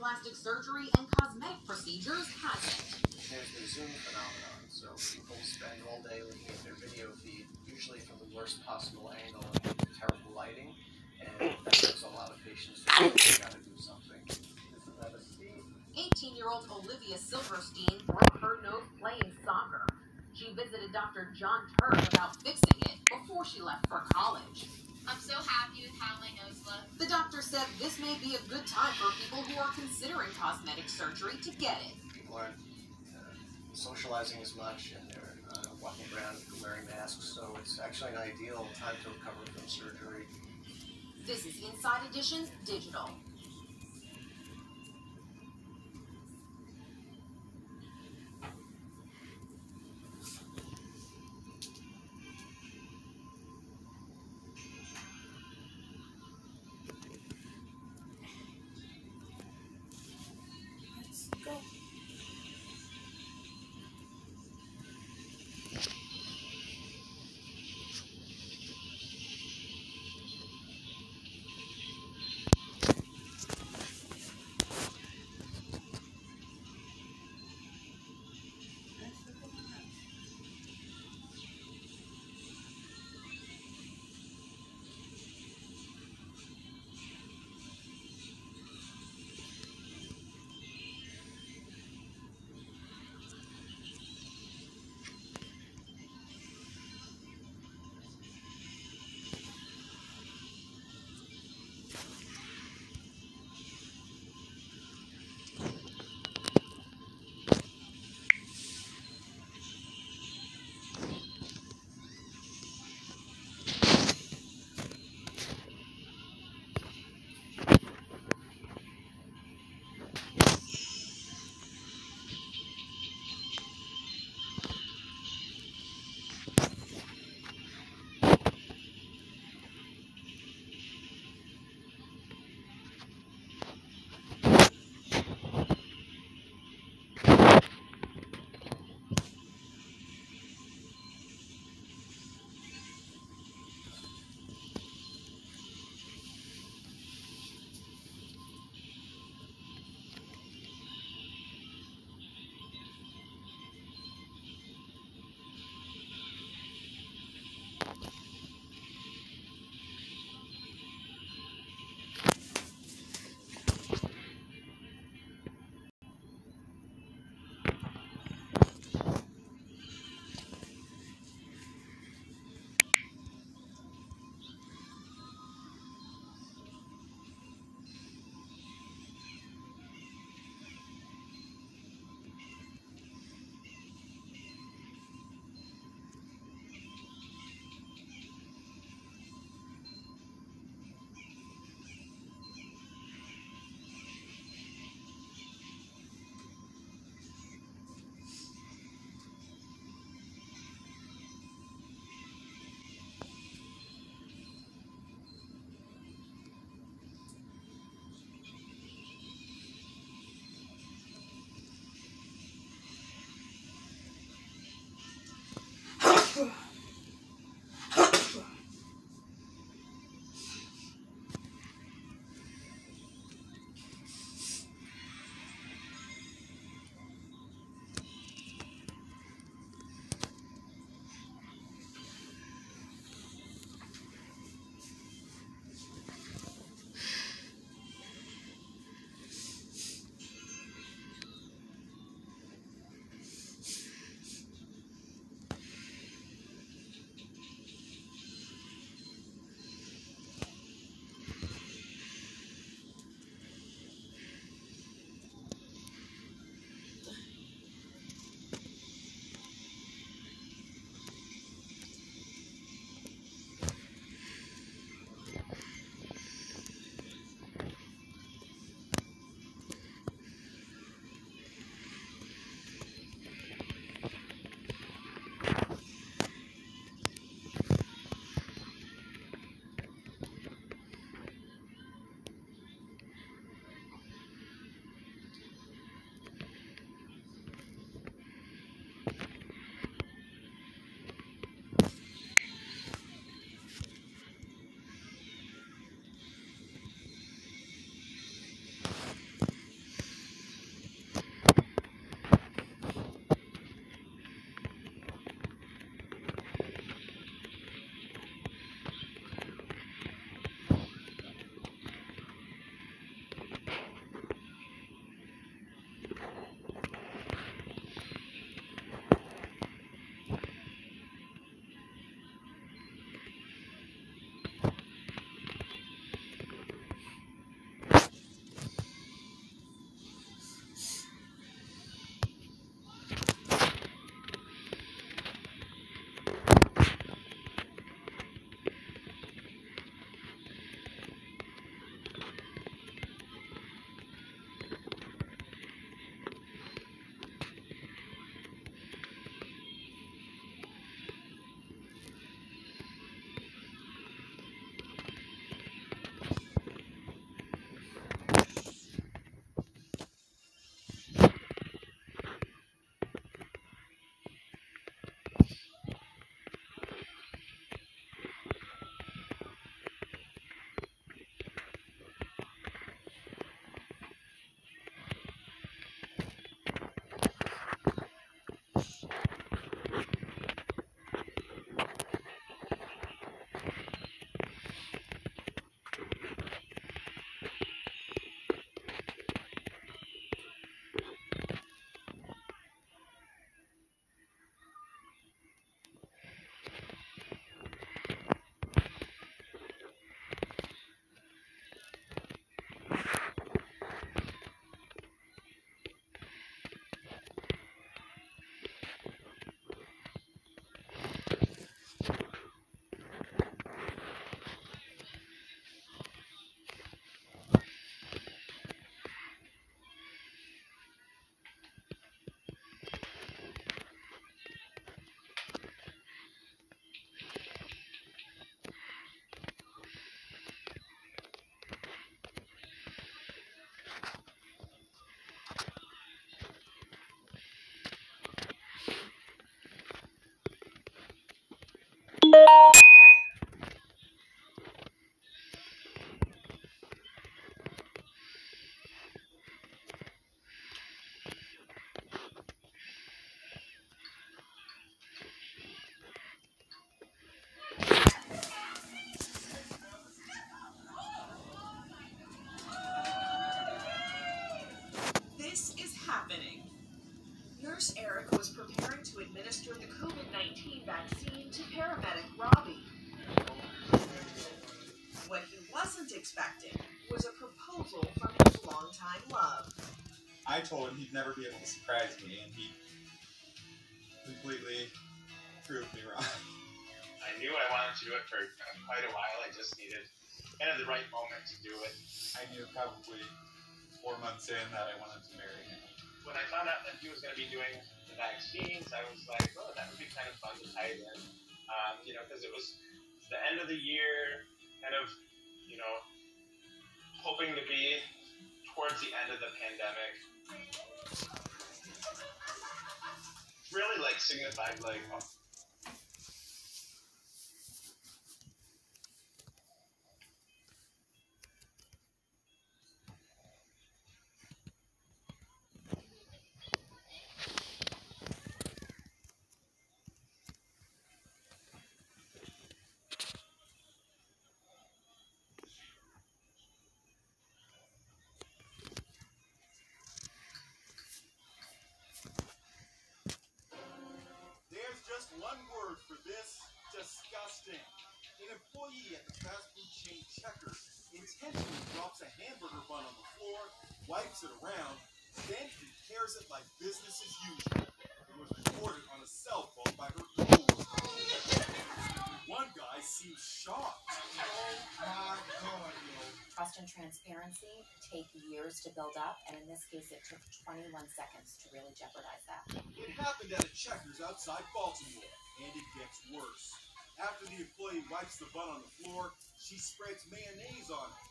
plastic surgery and cosmetic procedures hasn't. There's the Zoom phenomenon, so people spend all day looking at their video feed, usually from the worst possible angle and terrible lighting, and that makes a lot of patients like they gotta do something. Isn't that a Steve? 18 year old Olivia Silverstein broke her nose playing soccer. She visited Dr. John Turk about fixing it before she left for college. I'm so happy with how my nose looks. The doctor said this may be a good time for people who are considering cosmetic surgery to get it. People aren't uh, socializing as much and they're uh, walking around wearing masks, so it's actually an ideal time to recover from surgery. This is Inside Edition Digital. 19 vaccine to paramedic Robbie. What he wasn't expecting was a proposal from his longtime love. I told him he'd never be able to surprise me, and he completely proved me wrong. I knew I wanted to do it for quite a while. I just needed kind of the right moment to do it. I knew probably four months in that I wanted to marry him. When I found out that he was going to be doing the vaccines, I was like, oh, that would be kind of fun to tie in. Um, you know, because it was the end of the year, kind of, you know, hoping to be towards the end of the pandemic. Really, like, signified, like, oh, one word for this disgusting. An employee at the fast food chain Checkers intentionally drops a hamburger bun on the floor, wipes it around, then he tears it like business as usual. It was recorded on a cell phone by her coworker. One guy seemed shocked. Oh my god. Trust and transparency take years to build up, and in this case, it took 21 seconds to really jeopardize that. It happened at a Checkers outside Baltimore, and it gets worse. After the employee wipes the bun on the floor, she spreads mayonnaise on it.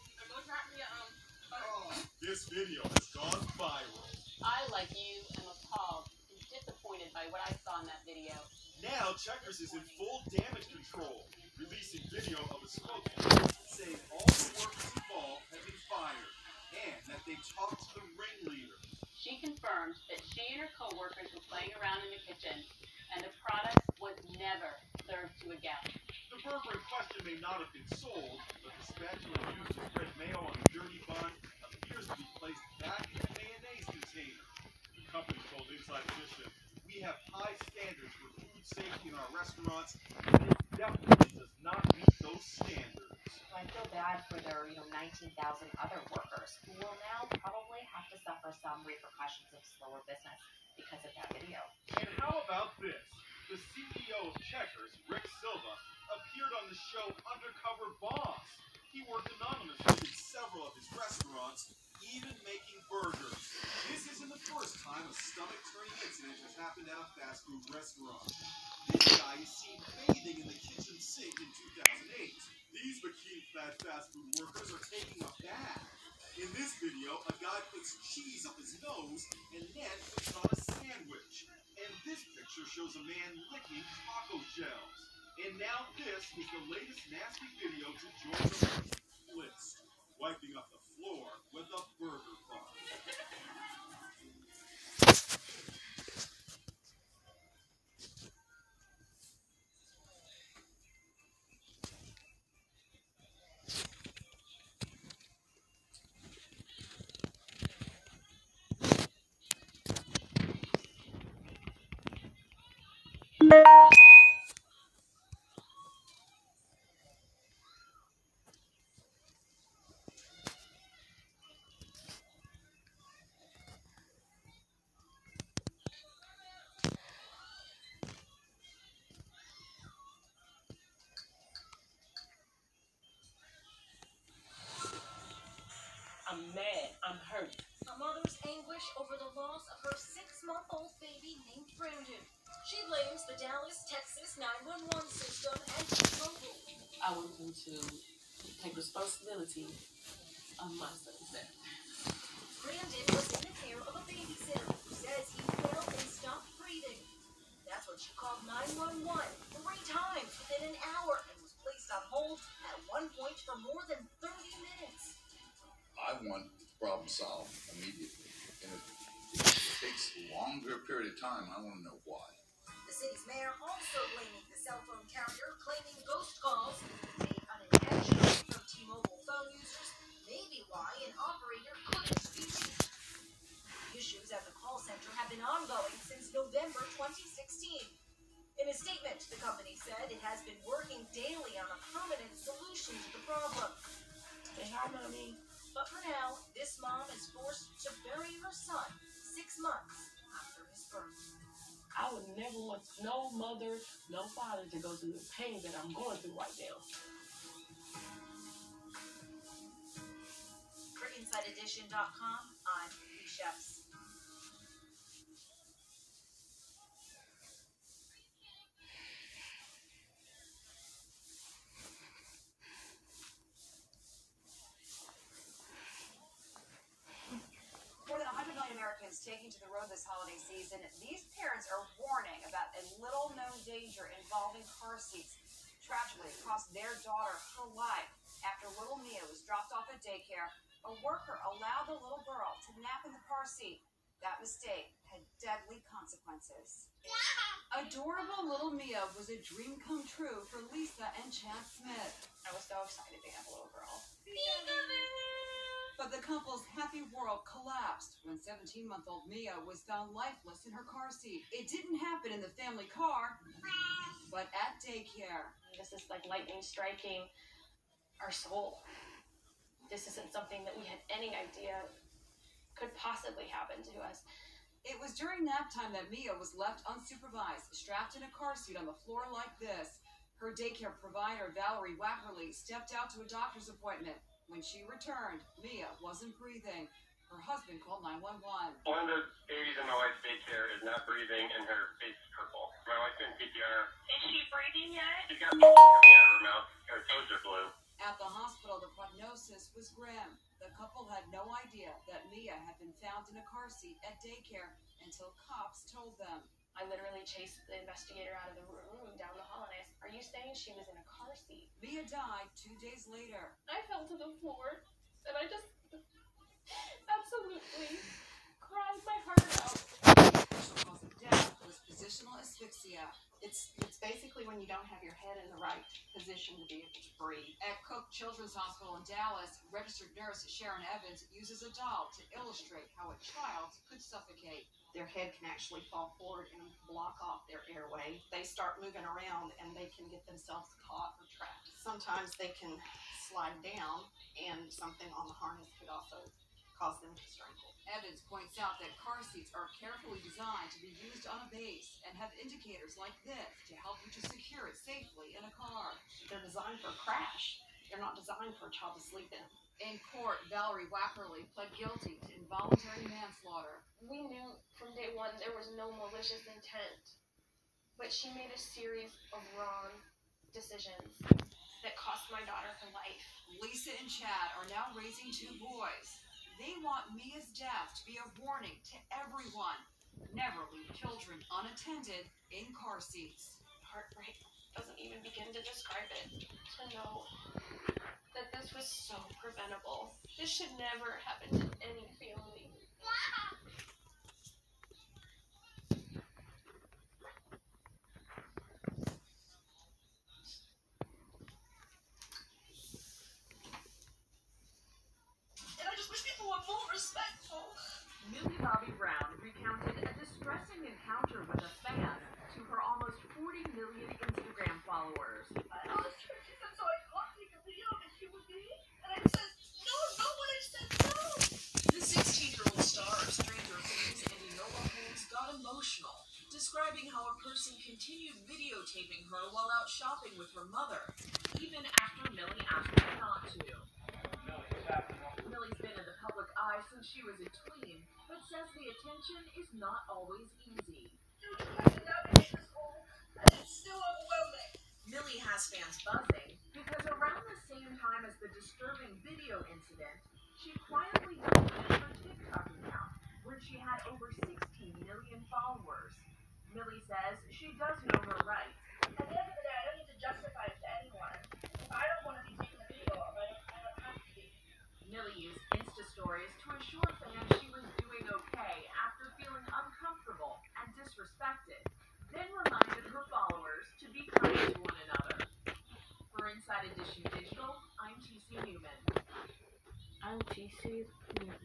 Um, oh, this video has gone viral. I, like you, am appalled and disappointed by what I saw in that video. Now Checkers is in full damage control, releasing video of a spokesman saying all the workers involved have been fired and that they talked to the ringleader. She confirmed that she and her coworkers were playing around in the kitchen, and the product was never served to a guest. The burger in question may not have been sold, but the spatula used to spread mayo on the dirty bun appears to be placed back in the mayonnaise container. The company told Inside Edition, we have high standards for food safety in our restaurants, and definitely does not meet those standards. I feel bad for their, you know, 19,000 other workers who will now probably have to suffer some repercussions of slower business because of that video. And how about this? The CEO of Checkers, Rick Silva, appeared on the show Undercover Boss. He worked anonymously in several of his restaurants, even making burgers. This isn't the first time a stomach-turning incident has happened at a fast food restaurant. This guy is seen bathing in the kitchen sink in 2008. These bikini-clad fast food workers are taking a bath. In this video, a guy puts cheese up his nose and then puts on a sandwich. And this picture shows a man licking taco shells. And now this is the latest nasty video to join the I'm mad. I'm hurt. A mother's anguish over the loss of her six-month-old baby named Brandon. She blames the Dallas, Texas 911 system and T-Mobile. I want them to take responsibility of my son's death. Brandon was in the care of a babysitter who says he fell and stopped breathing. That's when she called 911 three times within an hour and was placed on hold at one point for more than 30 minutes. I want the problem solved immediately. And if it takes a longer period of time, I want to know why. The city's mayor also blaming the cell phone carrier, claiming ghost calls made unintentionally from T-Mobile phone users may be why an operator couldn't be reached. Issues at the call center have been ongoing since November 2016. In a statement, the company said it has been working daily on a permanent solution to the problem. Say hi, mommy. But for now, this mom is forced to bury her son six months after his birth. I would never want no mother, no father to go through the pain that I'm going through right now. For InsideEdition.com, I'm Lee Chefs. More than 100 taking to the road this holiday season. These parents are warning about a little known danger involving car seats. Tragically, it cost their daughter her life after little Mia was dropped off at daycare. A worker allowed the little girl to nap in the car seat. That mistake had deadly consequences. Adorable little Mia was a dream come true for Lisa and Chad Smith. I was so excited to have a little girl. But the couple's happy world collapsed when 17 month old Mia was found lifeless in her car seat. It didn't happen in the family car, but at daycare. This is like lightning striking our soul. This isn't something that we had any idea could possibly happen to us. It was during nap time that Mia was left unsupervised, strapped in a car seat on the floor like this. Her daycare provider, Valerie Wackerly, stepped out to a doctor's appointment. When she returned, Mia wasn't breathing. Her husband called 911. One of the babies in my wife's daycare is not breathing and her face is purple. My wife's in PPR. Is she breathing yet? She's got bubbles coming out of her mouth. Her toes are blue. At the hospital, the prognosis was grim. The couple had no idea that Mia had been found in a car seat at daycare until cops told them. I literally chased the investigator out of the room down the hall and I asked, Are you saying she was in a car seat? Mia died two days later. I fell to the floor and I just absolutely cried my heart out. The cause of death was positional asphyxia. It's it's basically when you don't have your head in the right position to be able to breathe. At Cook Children's Hospital in Dallas, registered nurse Sharon Evans uses a doll to illustrate how a child could suffocate. Their head can actually fall forward and block off their airway. They start moving around and they can get themselves caught or trapped. Sometimes they can slide down and something on the harness could also cause them to strangle. Evans points out that car seats are carefully designed to be used on a base and have indicators like this to help you to secure it safely in a car. They're designed for a crash. They're not designed for a child to sleep in. In court, Valerie Wackerly pled guilty to involuntary manslaughter. We knew from day one there was no malicious intent, but she made a series of wrong decisions that cost my daughter her life. Lisa and Chad are now raising two boys. They want Mia's death to be a warning to everyone. Never leave children unattended in car seats. Heartbreak doesn't even begin to describe it. To know that this was so preventable. This should never happen to any family. And I just wish people were more respectful. Millie Bobby Brown recounted a distressing encounter with a fan to her almost 40 million Instagram followers. I asked her, she said, so I can't take a video of you with me? And I said, no, nobody said no. The 16-year-old star of Stranger Things and Enola Holmes got emotional, describing how a person continued videotaping her while out shopping with her mother, even after Millie asked her not to. Millie's been in the public eye since she was a tween, but says the attention is not always easy. Still overwhelming. Millie has fans buzzing because around the same time as the disturbing video incident, she quietly deleted her TikTok account, where she had over 16 million followers. Millie says she does know her rights. At the end of the day, I don't need to justify it to anyone. If I don't want to be taking a video of, I don't, I don't have to be. Millie used Insta stories to assure at Digital. I'm TC Newman. I'm TC Newman.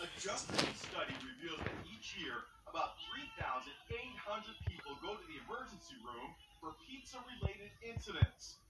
Adjustment study reveals that each year about 3,800 people go to the emergency room for pizza-related incidents.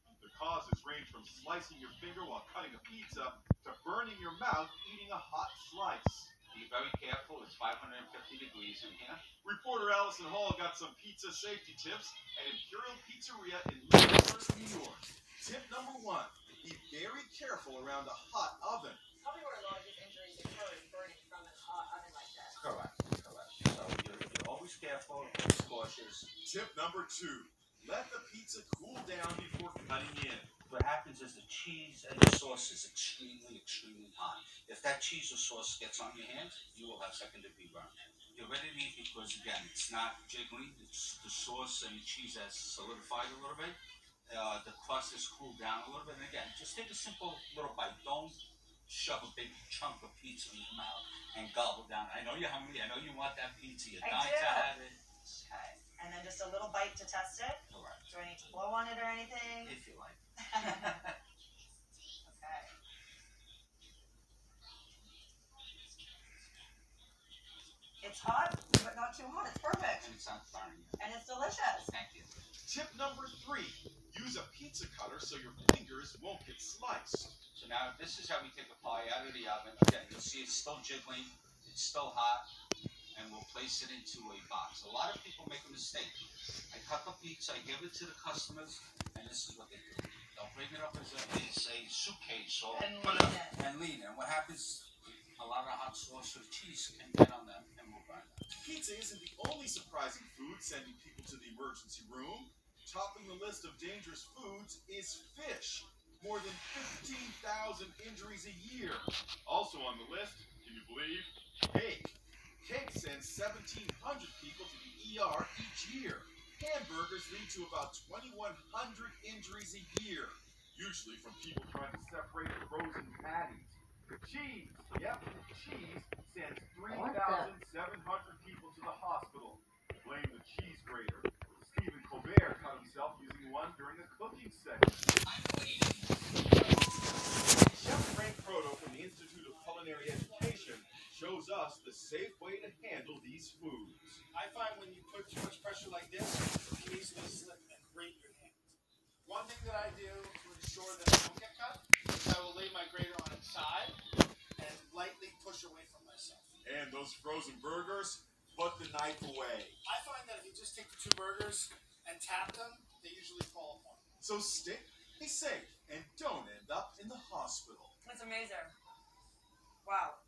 The causes range from slicing your finger while cutting a pizza to burning your mouth eating a hot slice. Be very careful, it's 550 degrees in here. Reporter Allison Hall got some pizza safety tips at Imperial Pizzeria in Lynbrook, New York. Tip number one, be very careful around a hot oven. Probably where a lot of these injuries occur is burning from a hot oven like that. Correct, correct. So you're, you're always careful, always cautious. Tip number two, let the pizza cool down before cutting in. What happens is the cheese and the sauce is extremely, extremely hot. If that cheese or sauce gets on your hands, you will have second degree burn. You're ready to eat because again, it's not jiggling. It's the sauce and the cheese has solidified a little bit. Uh, the crust has cooled down a little bit. And again, just take a simple little bite. Don't shove a big chunk of pizza in your mouth and gobble down. I know you're hungry. I know you want that pizza. You're dying to have it. Okay. And then just a little bite to test it. Correct. Do I need to blow on it or anything? If you like. okay. It's hot, but not too hot. It's perfect. And it's not burning you. And it's delicious. Thank you. Tip number three, use a pizza cutter so your fingers won't get sliced. So now this is how we take the pie out of the oven. Again, you'll see it's still jiggling, it's still hot, and we'll place it into a box. A lot of people make a mistake. I cut the pizza, I give it to the customers, and this is what they do. They'll bring it up as a, as a suitcase or And put lean it and lean it. And what happens, a lot of hot sauce or cheese can get on them and we'll burn them. Pizza isn't the only surprising food sending people to the emergency room. Topping the list of dangerous foods is fish. More than 15,000 injuries a year. Also on the list, can you believe? Cake. Cake sends 1,700 people to the ER each year. Hamburgers lead to about 2,100 injuries a year, usually from people trying to separate frozen patties. Cheese, yep, cheese sends 3,700 people to the hospital. Blame the cheese grater. Stephen Colbert cut himself using one during a cooking segment. Chef Frank Proto from the Institute of Culinary Education shows us the safe way to handle these foods. I find when you put too much pressure like this, you can easily slip and break your hand. One thing that I do to ensure that I don't get cut is I will lay my grater on its side and lightly push away from myself. And those frozen burgers, put the knife away. I find that if you just take the two burgers and tap them, they usually fall apart. So stick, be safe, and don't end up in the hospital. That's amazing. Wow.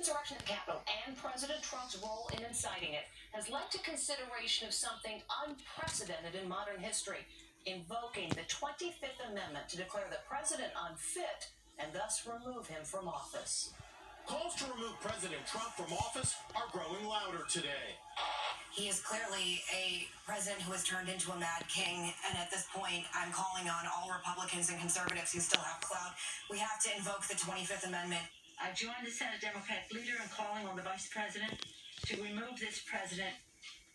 Insurrection the Capitol and President Trump's role in inciting it has led to consideration of something unprecedented in modern history, invoking the 25th Amendment to declare the president unfit and thus remove him from office. Calls to remove President Trump from office are growing louder today. He is clearly a president who has turned into a mad king, and at this point, I'm calling on all Republicans and conservatives who still have clout. We have to invoke the 25th Amendment. I joined the Senate Democrat leader in calling on the Vice President to remove this president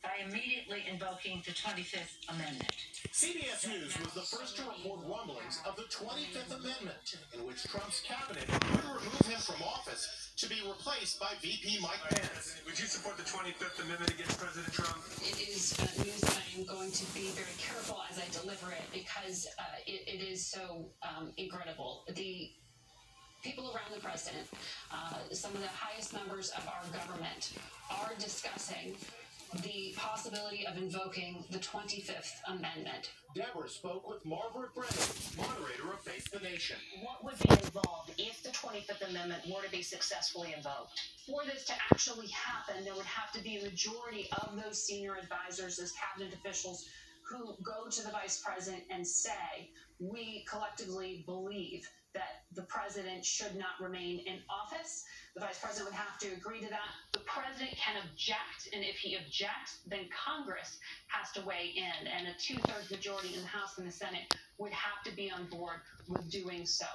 by immediately invoking the 25th Amendment. CBS News was the first to report rumblings of the 25th Amendment, in which Trump's cabinet would remove him from office to be replaced by VP Mike Pence. Would you support the 25th Amendment against President Trump? It is uh, news that I am going to be very careful as I deliver it because uh, it, it is so um, incredible. The people around the president, uh, some of the highest members of our government, are discussing the possibility of invoking the 25th Amendment. Deborah spoke with Margaret Brennan, moderator of Face the Nation. What would be involved if the 25th Amendment were to be successfully invoked? For this to actually happen, there would have to be a majority of those senior advisors, those cabinet officials, who go to the vice president and say, we collectively believe that the president should not remain in office. The vice president would have to agree to that. The president can object, and if he objects, then Congress has to weigh in, and a two thirds majority in the House and the Senate would have to be on board with doing so.